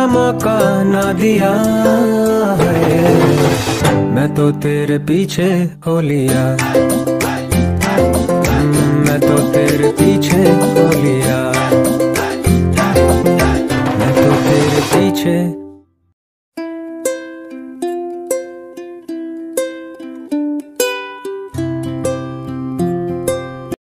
का मौका ना दिया है। मैं तो तेरे पीछे हो लिया। हम्म, मैं तो तेरे पीछे हो लिया। मैं तो तेरे पीछे